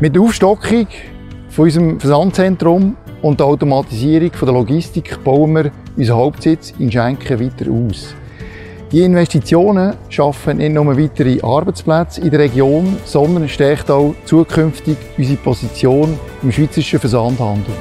Mit der Aufstockung von unserem Versandzentrum und der Automatisierung der Logistik bauen wir unseren Hauptsitz in Schenken weiter aus. Die Investitionen schaffen nicht nur weitere Arbeitsplätze in der Region, sondern stärkt auch zukünftig unsere Position im schweizerischen Versandhandel.